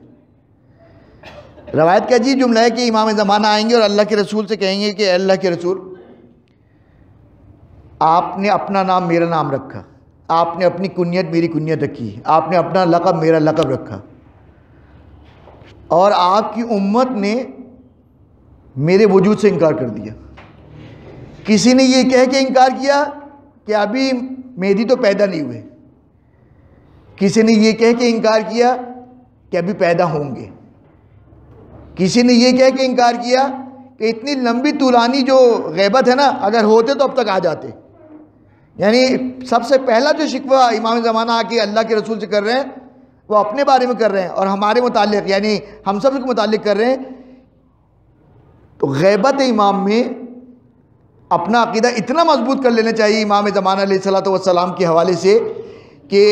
रवायत का अजीब जुमला है कि इमाम ज़माना आएँगे और अल्लाह के रसूल से कहेंगे कि अल्लाह के रसूल, आपने अपना नाम, मेरा नाम रखा। आपने अपनी कुनियत मेरी कुनियत रखी। आपने अपना लकब, मेरा लकब रखा। और आपकी उम्मत ने मेरे वजूद से इनकार कर दिया। किसी ने ये कह के इनकार किया कि अभी मेहदी तो पैदा नहीं हुए। किसी ने ये कह के इनकार किया कि अभी पैदा होंगे। किसी ने ये कह के इनकार किया कि इतनी लंबी तुलानी जो गैबत है ना, अगर होते तो अब तक आ जाते। यानी सबसे पहला जो शिकवा इमाम ज़माना आके अल्लाह के रसूल से कर रहे हैं वो अपने बारे में कर रहे हैं और हमारे मुतालिक, यानी हम सब के मुतालिक कर रहे हैं। तो गैबत इमाम में अपना अकीदा इतना मज़बूत कर लेना चाहिए इमाम ज़माना सलाम के हवाले से कि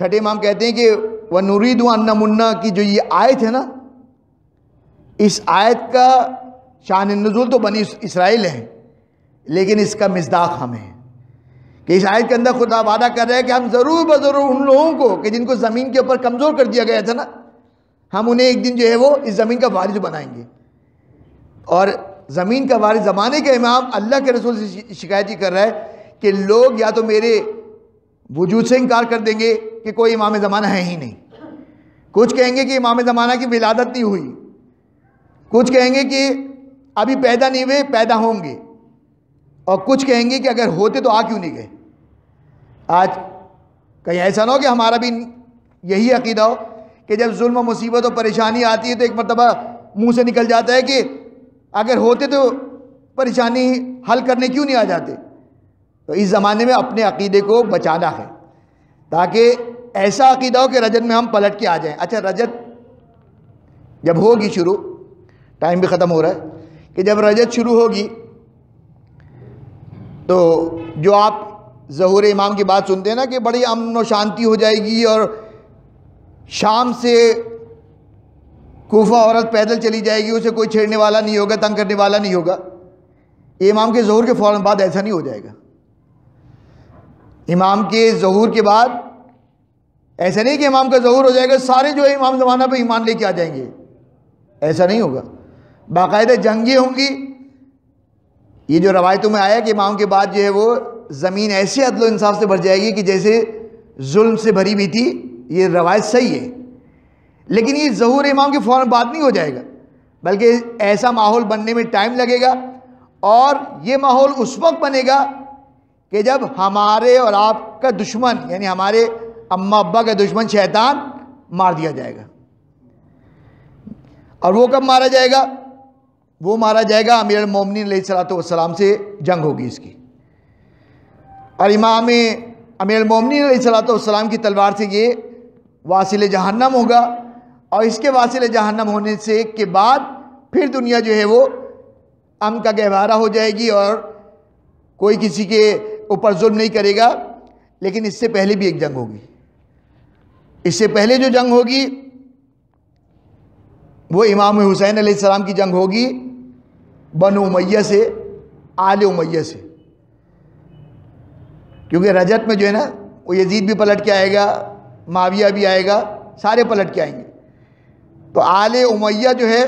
छठे इमाम कहते हैं कि वह नुरीद अन्ना मुन्ना की जो ये आयत है ना, इस आयत का शान नज़ुल तो बनी इसराइल है, लेकिन इसका मजदाक हम कि इस आयत के अंदर खुदा वादा कर रहे हैं कि हम ज़रूर ब ज़रूर उन लोगों को, कि जिनको ज़मीन के ऊपर कमज़ोर कर दिया गया था ना, हम उन्हें एक दिन जो है वो इस ज़मीन का वारिस बनाएँगे। और ज़मीन का वारिस ज़माने का इमाम अल्लाह के रसूल से शिकायत ही कर रहा है कि लोग या तो मेरे वजूद से इनकार कर देंगे कि कोई इमाम ज़माना है ही नहीं। कुछ कहेंगे कि इमाम ज़माना की विलादत नहीं हुई। कुछ कहेंगे कि अभी पैदा नहीं हुए, पैदा होंगे। और कुछ कहेंगे कि अगर होते तो आ क्यों नहीं गए? आज कहीं ऐसा ना हो कि हमारा भी यही अकीदा हो कि जब जुल्म मुसीबत और परेशानी आती है तो एक मरतबा मुँह से निकल जाता है कि अगर होते तो परेशानी हल करने क्यों नहीं आ जाते? तो इस ज़माने में अपने अकीदे को बचाना है, ताकि ऐसा अकीदा हो कि रजत में हम पलट के आ जाएँ। अच्छा रजत जब होगी शुरू टाइम भी ख़त्म हो रहा है, कि जब रजत शुरू होगी तो जो आप जहूर इमाम की बात सुनते हैं ना कि बड़ी अमन व शांति हो जाएगी और शाम से कोफा औरत पैदल चली जाएगी, उसे कोई छेड़ने वाला नहीं होगा, तंग करने वाला नहीं होगा। इमाम के जहूर के फ़ौर बाद ऐसा नहीं हो जाएगा। इमाम के जहूर के बाद ऐसा नहीं कि इमाम का जहूर हो जाएगा, सारे जो है इमाम ज़माना पे ईमान लेके आ जाएँगे। ऐसा नहीं होगा। बाकायदा जंगें होंगी। ये जो रवायतों में आया कि इमाम के बाद जो है वो ज़मीन ऐसे अदल इंसाफ से भर जाएगी कि जैसे जुल्म से भरी हुई थी, ये रवायत सही है। लेकिन ये जहूर इमाम के फ़ौर बाद नहीं हो जाएगा, बल्कि ऐसा माहौल बनने में टाइम लगेगा और ये माहौल उस वक्त बनेगा कि जब हमारे और आपका दुश्मन, यानी हमारे अम्मा अब्बा का दुश्मन शैतान मार दिया जाएगा। और वो कब मारा जाएगा? वो मारा जाएगा अमीर मोमिन सलाम से जंग होगी इसकी। और इमाम अमीर सलाम की तलवार से ये वासिल जहन्नम होगा। और इसके वासिल जहन्नम होने से के बाद फिर दुनिया जो है वो अम का गहवारा हो जाएगी और कोई किसी के ऊपर जुल्म नहीं करेगा। लेकिन इससे पहले भी एक जंग होगी। इससे पहले जो जंग होगी, वो इमाम हुसैन सलाम की जंग होगी, बन उमैया से, आल उमैया से। क्योंकि रजत में जो है ना, वो यजीद भी पलट के आएगा, माविया भी आएगा, सारे पलट के आएँगे। तो आल उमैया जो है,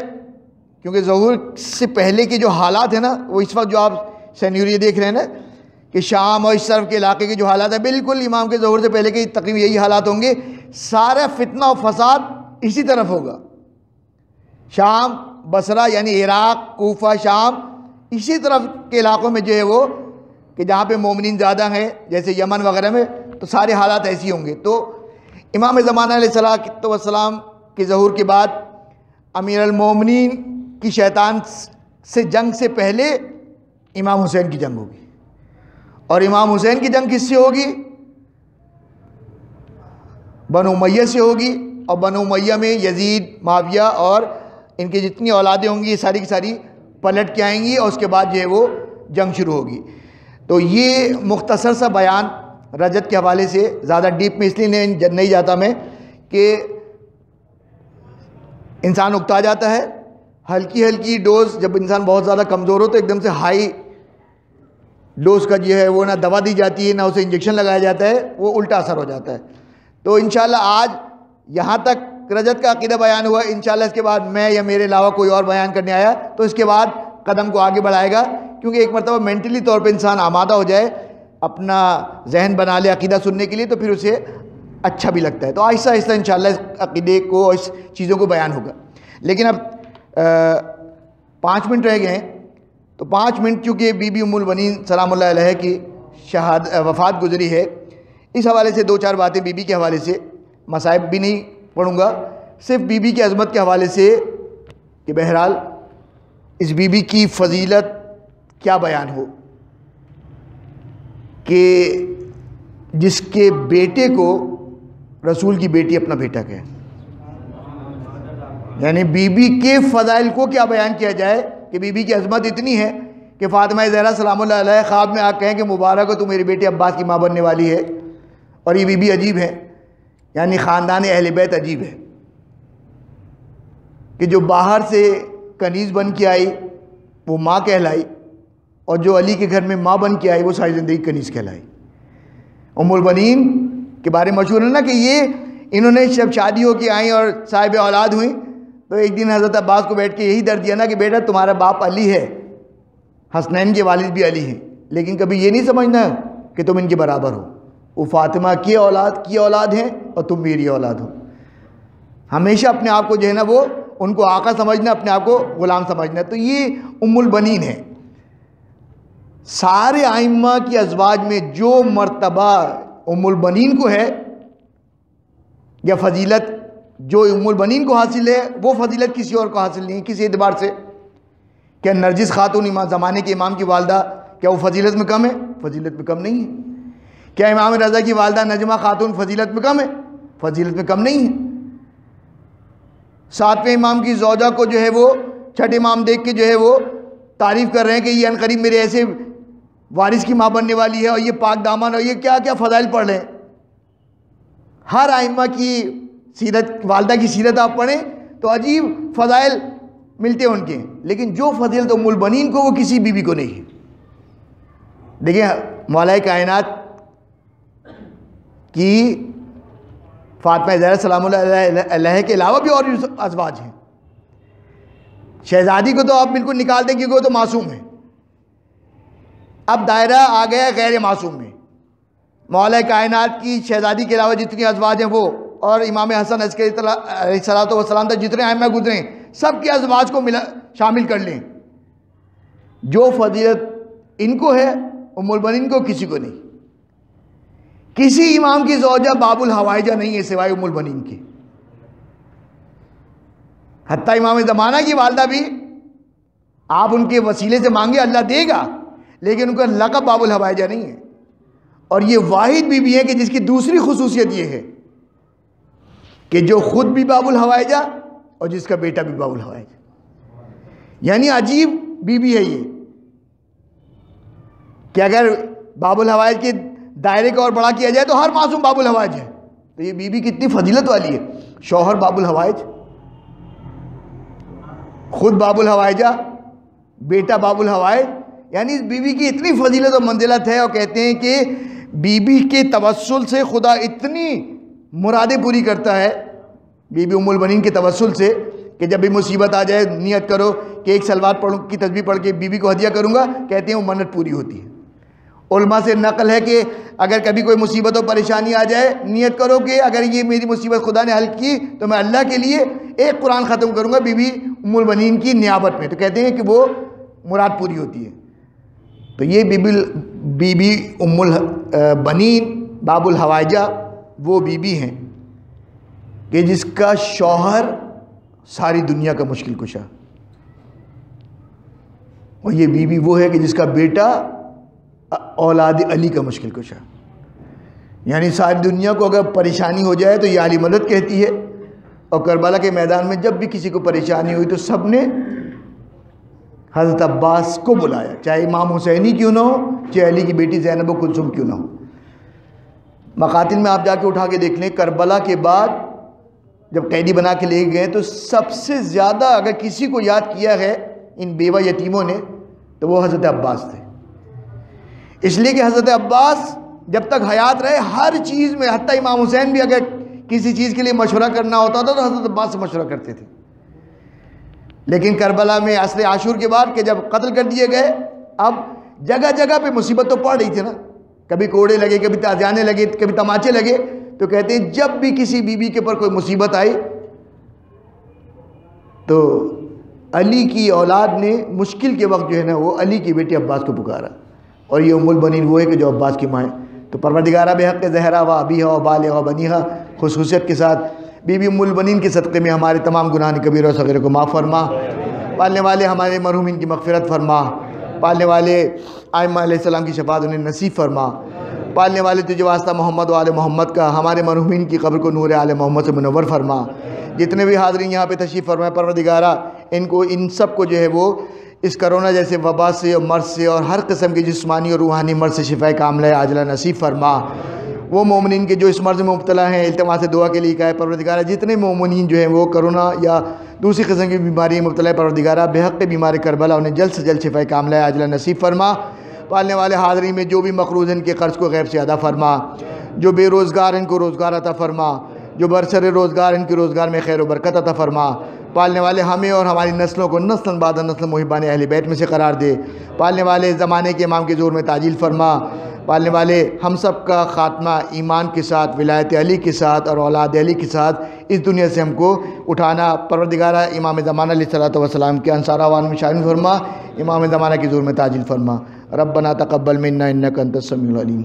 क्योंकि जहूर से पहले के जो हालात है ना, वो इस वक्त जो आप सैन्यूरी देख रहे हैं ना, कि शाम और इस के इलाके के जो हालात हैं, बिल्कुल इमाम के जहूर से पहले के तकरीब यही हालात होंगे। सारा फितना और फसाद इसी तरफ़ होगा। शाम, बसरा यानी इराक, कोफा, शाम, इसी तरफ़ के इलाक़ों में जो है वो कि जहाँ पे मोमिन ज़्यादा हैं, जैसे यमन वगैरह में तो सारे हालात ऐसे होंगे। तो इमाम ज़माना सलाम के जहूर के बाद अमीर अलमोमिन की शैतान से जंग से पहले इमाम हुसैन की जंग होगी। और इमाम हुसैन की जंग किससे होगी? बनो मैया से होगी। और बनो मैया में यजीद, माविया और इनकी जितनी औलादें होंगी, ये सारी की सारी पलट के आएँगी और उसके बाद जो है वो जंग शुरू होगी। तो ये मुख्तसर सा बयान रजत के हवाले से ज़्यादा डीप में इसलिए नहीं, नहीं जाता मैं कि इंसान उगता जाता है हल्की हल्की डोज जब इंसान बहुत ज़्यादा कमज़ोर हो तो एकदम से हाई डोज का जो है वो ना दवा दी जाती है ना उसे इंजेक्शन लगाया जाता है वो उल्टा असर हो जाता है। तो इन आज यहाँ तक रजत का अकीदा बयान हुआ इन इसके बाद मैं या मेरे अलावा कोई और बयान करने आया तो इसके बाद कदम को आगे बढ़ाएगा। क्योंकि एक मरतबा मेंटली तौर पे इंसान आमादा हो जाए, अपना जहन बना ले, अकीदा सुनने के लिए तो फिर उसे अच्छा भी लगता है। तो आहिस्ता आहिस्ता इन इस अकीदे को और इस चीज़ों को बयान होगा। लेकिन अब पाँच मिनट रह गए तो पाँच मिनट चूँकि बीबी उमुल बनी सलाम की शहाद वफ़ात गुजरी है, इस हवाले से दो चार बातें बीबी के हवाले से, मसाइब भी नहीं पढ़ूँगा। सिर्फ़ बीबी की अजमत के हवाले से कि बहरहाल, इस बीबी की फजीलत क्या बयान हो? कि जिसके बेटे को रसूल की बेटी अपना बेटा कहे। यानी बीबी के फ़जाइल को क्या बयान किया जाए कि बीबी की अजमत इतनी है कि फ़ातिमा जहरा सलाम ख्वाब में आ कहें कि मुबारक हो तो मेरी बेटी अब्बास की माँ बनने वाली है और ये बीबी अजीब है। यानी ख़ानदान अहल बैत अजीब है कि जो बाहर से कनीज़ बन के आई, वो माँ कहलाई और जो अली के घर में माँ बन के आई, वो सारी ज़िंदगी कनीज़ कहलाई। उमुलबनीन के बारे में मशहूर है ना कि ये इन्होंने जब शादी हो के आई और साहिब औलाद हुई तो एक दिन हज़रत अब्बास को बैठ के यही दर्द दिया ना कि बेटा तुम्हारा बाप अली है, हसनैन के वालिद भी अली हैं। लेकिन कभी ये नहीं समझना कि तुम इनके बराबर हो। वो फातिमा की औलाद की औलाद हैं और तुम मेरी औलाद हो। हमेशा अपने आप को जो है ना वो, उनको आका समझना, अपने आप को ग़ुलाम समझना। तो ये उम्मुल बनीन है। सारे आइम्मा की अजवाज में जो मर्तबा उम्मुल बनीन को है, या फजीलत जो उम्मुल बनीन को हासिल है, वो फजीलत किसी और को हासिल नहीं है, किसी एतबार से। क्या नरजिस खातून इमाम, ज़माने के इमाम की वालदा, क्या वो फजीलत में कम है? फजीलत में कम नहीं है। क्या इमाम रज़ा की वालदा नजमा खातून फजीलत में कम है? फजीलत में कम नहीं है। सातवें इमाम की जौजा को जो है वो, छठ इमाम देख के जो है वो तारीफ़ कर रहे हैं कि ये अनकरीब मेरे ऐसे वारिस की माँ बनने वाली है और ये पाक दामन और ये क्या क्या फ़जाइल पढ़ लें हर आइमा की सीरत, वालदा की सीरत आप पढ़ें तो अजीब फ़जाइल मिलते हैं उनके। लेकिन जो फजील तो मुलबनीन को, वो किसी बीबी को नहीं देखिए, मौलाए कायनात की फ़ातमा ज़हरा सलाम के अलावा भी और अजवाज हैं। शहज़ादी को तो आप बिल्कुल निकाल दें, क्योंकि वो तो मासूम है। अब दायरा आ गया गैर मासूम में। मौल कायनात की शहज़ादी के अलावा जितनी अजवाज हैं वो, और इमाम हसन सलात वसलाम तक जितने आयमा गुजरे। सब के अजवाज को मिला, शामिल कर लें। जो फजीलत इनको है उमुलबन को किसी को नहीं। किसी इमाम की जोजा बाबुल हवाईजा नहीं है सिवाय उमुल बनीन की। हती इमाम ज़माना की वालदा भी, आप उनके वसीले से मांगे, अल्लाह देगा। लेकिन उनका लकब बाबुल हवाईजा नहीं है। और ये वाहिद बीबी है कि जिसकी दूसरी खसूसियत ये है कि जो खुद भी बाबुल हवाईजा और जिसका बेटा भी बाबुल हवाईजा यानी अजीब बीबी है ये कि अगर बाबुल हवाइज के दायरे को और बड़ा किया जाए तो हर मासूम बाबुल हवाइज है। तो ये बीबी कितनी फजीलत वाली है। शौहर बाबुल हवाइज, खुद बाबुल हवाइजा, बेटा बाबुल हवाइज यानी इस बीबी की इतनी फजीलत और मंजिलत है और कहते हैं कि बीबी के तवसल से खुदा इतनी मुरादें पूरी करता है बीबी उमुल बनीन के तवसल से, कि जब भी मुसीबत आ जाए, नियत करो कि एक सलवार पढ़, की तस्वीर पढ़ के बीबी को हदिया करूँगा, कहते हैं वो मन्नत पूरी होती है। उलमा से नकल है कि अगर कभी कोई मुसीबत और परेशानी आ जाए, नियत करो कि अगर ये मेरी मुसीबत खुदा ने हल की तो मैं अल्लाह के लिए एक कुरान ख़त्म करूँगा बीबी उमुलबनीन की नियाबत में। तो कहते हैं कि वो मुराद पूरी होती है। तो ये बीबी बीबी उमुल बनी, बाबुल हवाजा वो बीबी हैं। कि जिसका शौहर सारी दुनिया का मुश्किल कुशा। और ये बीबी वो है कि जिसका बेटा औलाद अली का मुश्किल कुशा। यानी सारी दुनिया को अगर परेशानी हो जाए तो ये अली मदद कहती है। और करबला के मैदान में जब भी किसी को परेशानी हुई तो सबने हज़रत अब्बास को बुलाया। चाहे इमाम हुसैनी क्यों ना हो, चाहे अली की बेटी जैनब कुलसुम क्यों ना हो। मकातिल में आप जाके उठा के देख लें, करबला के बाद जब कैदी बना के ले गए तो सबसे ज़्यादा अगर किसी को याद किया है इन बेवा यतीमों ने तो वो हज़रत अब्बास थे। इसलिए कि हज़रत अब्बास जब तक हयात रहे, हर चीज़ में हती इमाम हुसैन भी अगर किसी चीज़ के लिए मशवरा करना होता था तो हज़रत अब्बास से मशवरा करते थे। लेकिन करबला में असर आशूर के बाद के जब कत्ल कर दिए गए, अब जगह जगह पे मुसीबत तो पड़ रही थी ना। कभी कोड़े लगे, कभी ताजाने लगे, कभी तमाचे लगे तो कहते हैं, जब भी किसी बीबी के ऊपर कोई मुसीबत आई तो अली की औलाद ने मुश्किल के वक्त जो है ना, वो अली की बेटी अब्बास को पुकारा। और ये उमुल बनी वो है कि जो अब्बास की माएँ तो परवरदिगारा बेहक जहरा व अबी व बाल व बनीहा खसूसियत के साथ बीबी उमुलबनीन के सदक़े में हमारे तमाम गुनाह कबीर और सग़ीर को माफ़ फरमा। पालने वाले हमारे मरहूमिन की मगफ़रत फरमा। पालने वाले आयम की शफात उन्हें नसीब फरमा। पालने वाले तुझे वास्ता मोहम्मद वाले मोहम्मद का हमारे मरहूमिन की कब्र को नूर आल मोहम्मद से मुनवर फरमा। जितने भी हाजरीन यहाँ पे तशरीफ़ फरमाए परवदिगारा इनको, इन सबको जो है वो इस करोना जैसे वबा से और मर्ज से और हर किस्म की जिसमानी और रूहानी मर्ज से शिफा कामला आजला नसीब फरमा। वो मोमिन के जो इस मर्ज़ में मुबतला हैं अल्तमा से दुआ के लिए कहा है, परवरदिगारा जितने मोमिन जो हैं वो करोना या दूसरी किस्म की बीमारी में मुबतला परवरदिगारा, बेहक बीमारी करबला, उन्हें जल्द से जल्द शिफा कामला आजला नसीब फरमा। पालने वाले हाजरी में जो भी मकरूज़ इनके कर्ज़ को गैब से अदा फरमा। जो बेरोज़गार इनको रोज़गार अता फरमा। जो बरसर रोज़गार इनके रोज़गार में खैर बरकत अता फरमा। पालने वाले हमें और हमारी नस्लों को नस्ल बाद नस्ल मुहिबान अहल बैत में से करार दे। पालने वाले ज़माने के इमाम के ज़ोर में ताजील फरमा। पालने वाले हम सब का ख़ात्मा ईमान के साथ, विलायत अली के साथ और औलाद अली के साथ इस दुनिया से हमको उठाना। परवरदिगारा इमाम ज़माना वसलाम के अनसारावान में शामिल फरमा। इमाम ज़माना के ज़ोर में ताजिल फरमा। रबना तकबल मन्ना इन्ना समीउल अलीम।